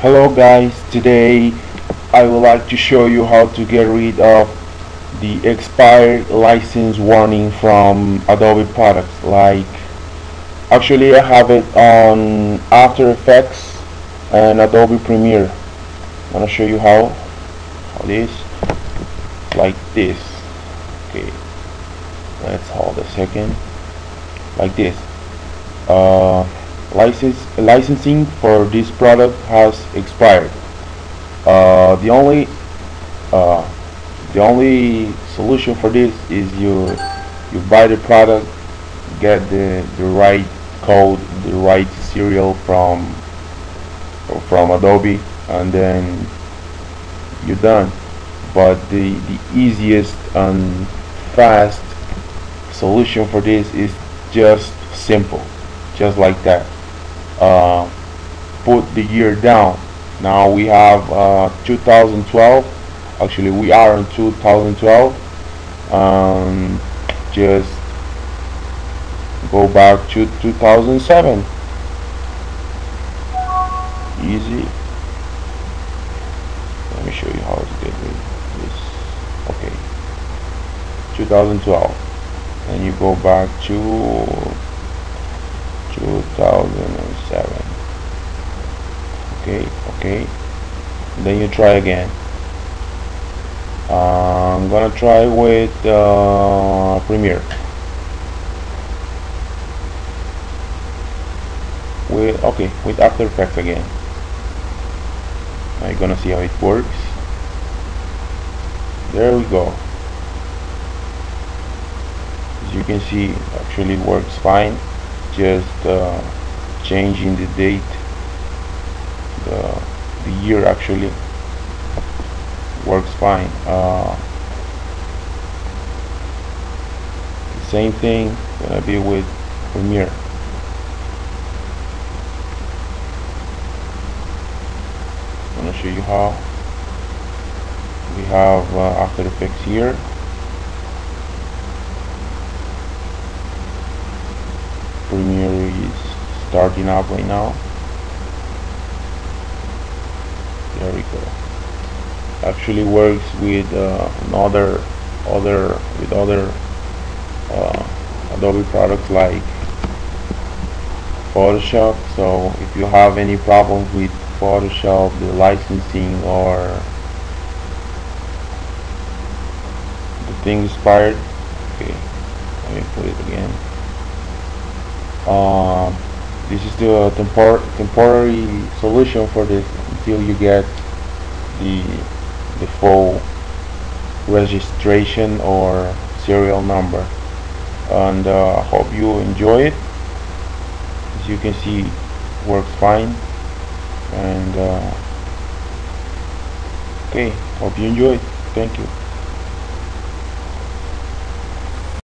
Hello guys, today I would like to show you how to get rid of the expired license warning from Adobe products. Like actually I have it on After Effects and Adobe Premiere. I'm gonna show you how? How this? Like this. Okay. Let's hold a second. Like this. Uh, license licensing for this product has expired. Uh, the only uh, the only solution for this is you you buy the product get the the right code the right serial from from Adobe and then you're done. But the the easiest and fast solution for this is just simple just like that uh, put the year down. Now we have uh, 2012 actually we are in 2012 um, just go back to 2007 easy. Let me show you how to get rid of this. Okay. 2012 and you go back to 2007 okay okay. Then you try again. Uh, I'm gonna try with uh, Premiere with okay with After Effects again. You're gonna see how it works? There we go. As you can see actually works fine just uh, changing the date the, the year actually works fine. Uh, same thing gonna be with Premiere I'm gonna show you how we have uh, After Effects here Premiere is starting up right now. There we go. Actually works with uh, another other with other uh, Adobe products like Photoshop. So if you have any problems with Photoshop the licensing or the thing expired okay let me put it again um, this is the tempor temporary solution for this until you get the the full registration or serial number. And uh, I hope you enjoy it. As you can see works fine. And uh, okay hope you enjoy it. Thank you